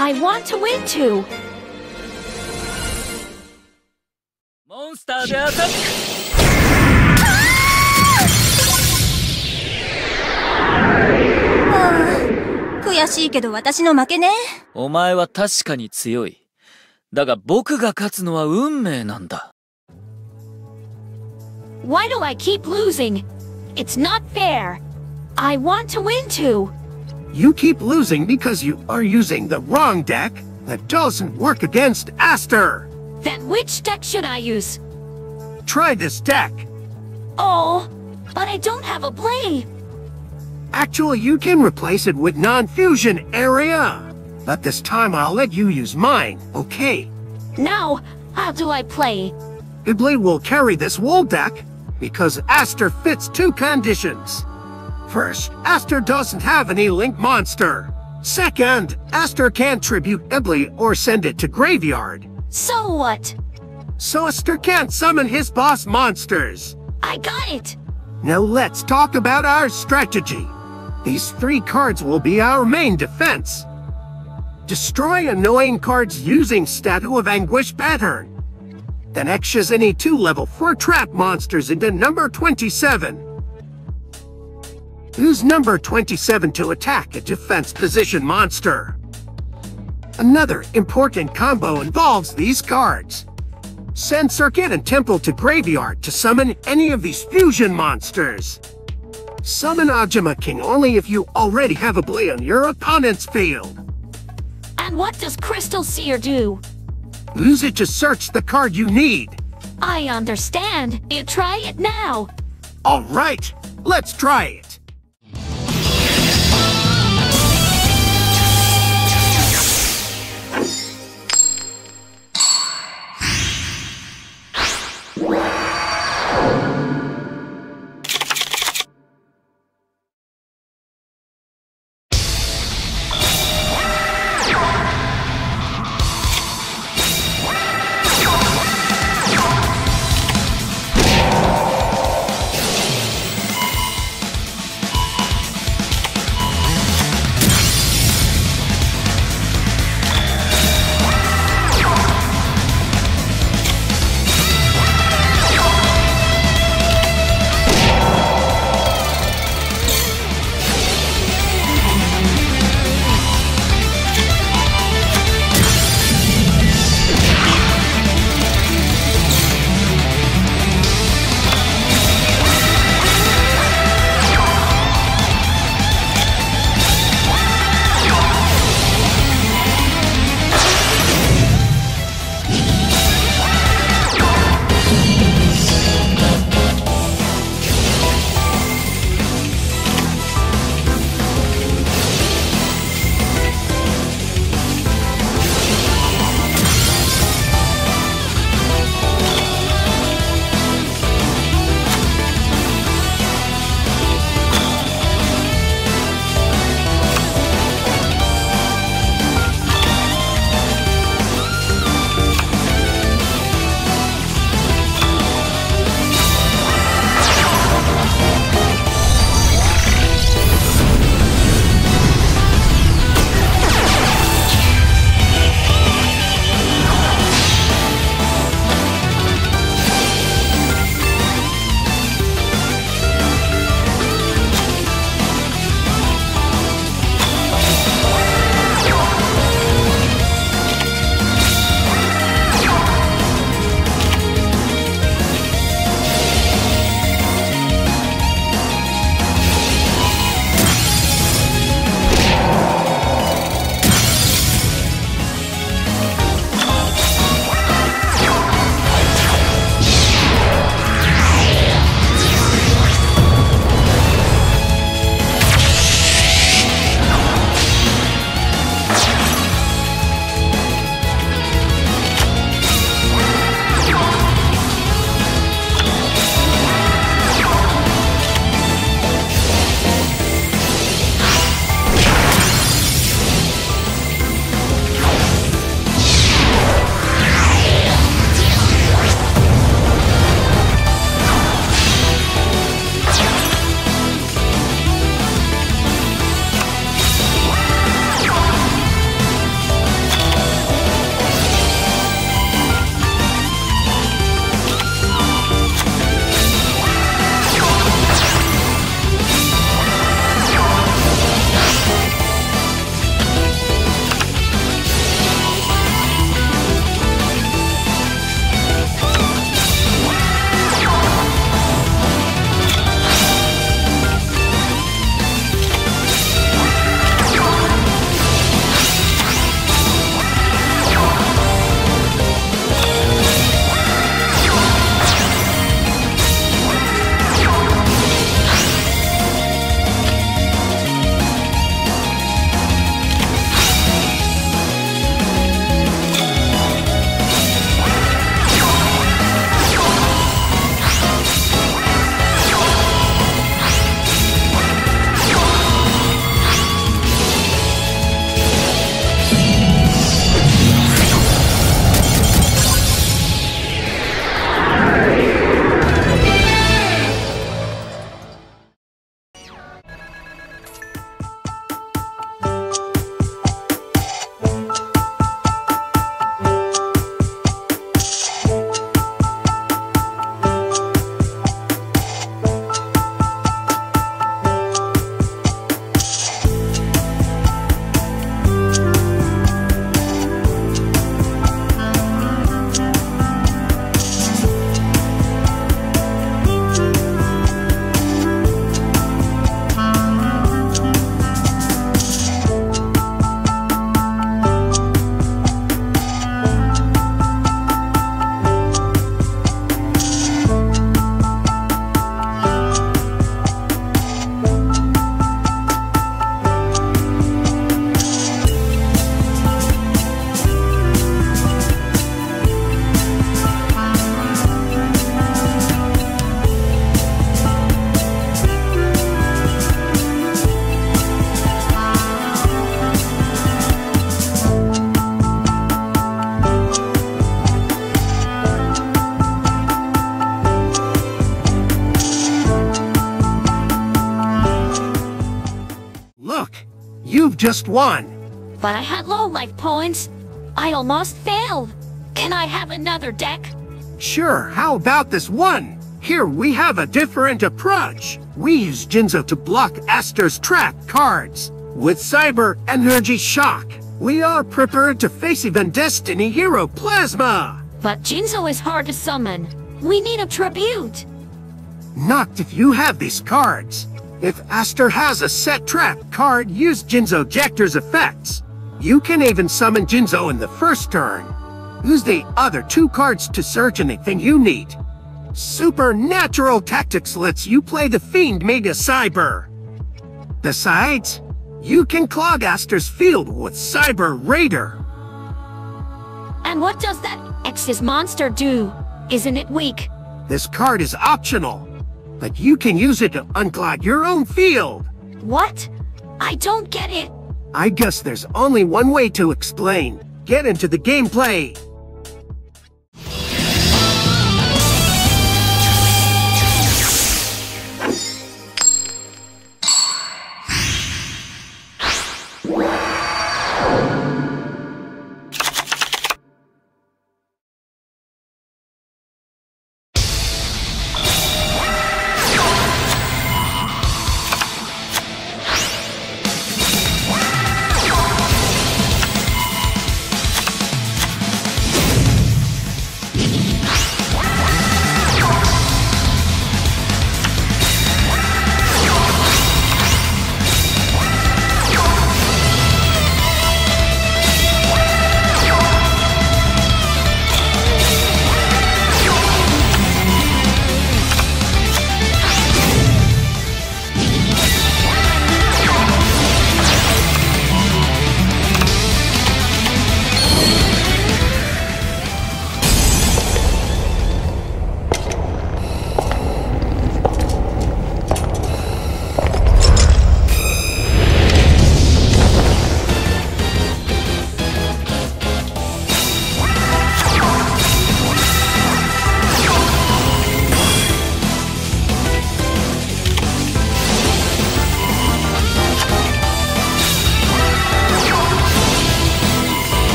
I want to win too. モンスターでアタッはあ、悔しいけど私の負けね。クお前は確かに強い。だが僕が勝つのは運命なんだ。Why do I keep losing? It's not fair. I want to win too. You keep losing because you are using the wrong deck that doesn't work against Aster. Then which deck should I use? Try this deck. Oh, but I don't have a blade. Actually, you can replace it with non-fusion area. But this time I'll let you use mine, okay? Now, how do I play? Iblee will carry this wool deck because Aster fits two conditions. First, Aster doesn't have any link monster. Second, Aster can't tribute Iblee or send it to graveyard. So what? So Aster can't summon his boss monsters. I got it. Now let's talk about our strategy. These three cards will be our main defense. Destroy annoying cards using Statue of Anguish pattern. Then Xyz any two level 4 trap monsters into number 27. Use number 27 to attack a defense position monster. Another important combo involves these cards. Send Serket and Temple to Graveyard to summon any of these fusion monsters. Summon Ojama King only if you already have Iblee on your opponent's field. And what does Crystal Seer do? Use it to search the card you need. I understand. You try it now. Alright, let's try it. Just won. But I had low life points. I almost failed. Can I have another deck? Sure, how about this one? Here we have a different approach. We use Jinzo to block Aster's trap cards. With Cyber Energy Shock, we are prepared to face even Destiny Hero Plasma. But Jinzo is hard to summon. We need a tribute. Not if you have these cards. If Aster has a set trap card, use Jinzo Jector's effects. You can even summon Jinzo in the first turn. Use the other two cards to search anything you need. Supernatural Tactics lets you play the Fiend Mega Cyber. Besides, you can clog Aster's field with Cyber Raider. And what does that Xyz monster do? Isn't it weak? This card is optional, but you can use it to unclog your own field. What? I don't get it. I guess there's only one way to explain. Get into the gameplay.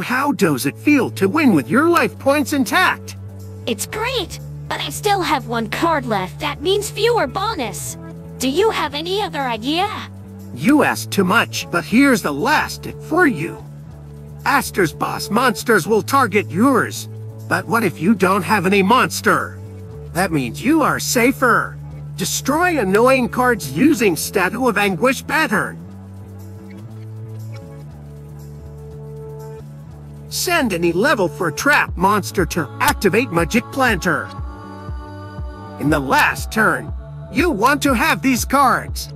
So how does it feel to win with your life points intact? It's great, but I still have one card left. That means fewer bonus. Do you have any other idea? You asked too much, but here's the last tip for you. Aster's boss monsters will target yours. But what if you don't have any monster? That means you are safer. Destroy annoying cards using Statue of Anguish pattern. Send any level for trap monster to activate Magic Planter. In the last turn, you want to have these cards.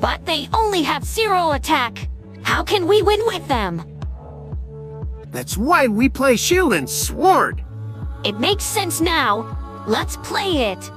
But they only have zero attack. How can we win with them? That's why we play Shield and Sword. It makes sense now. Let's play it.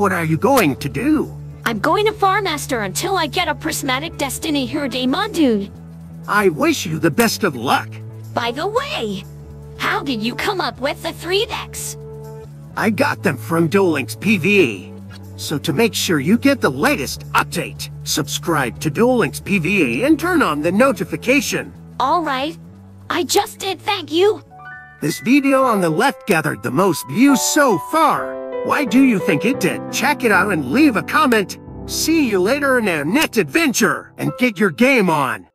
What are you going to do? I'm going to Farmaster until I get a prismatic Destiny Hero, Mondu. I wish you the best of luck. By the way, how did you come up with the three decks? I got them from Duel Links PvE. So to make sure you get the latest update, subscribe to Duel Links PvE and turn on the notification. Alright, I just did, thank you. This video on the left gathered the most views so far. Why do you think it did? Check it out and leave a comment. See you later in our next adventure and get your game on.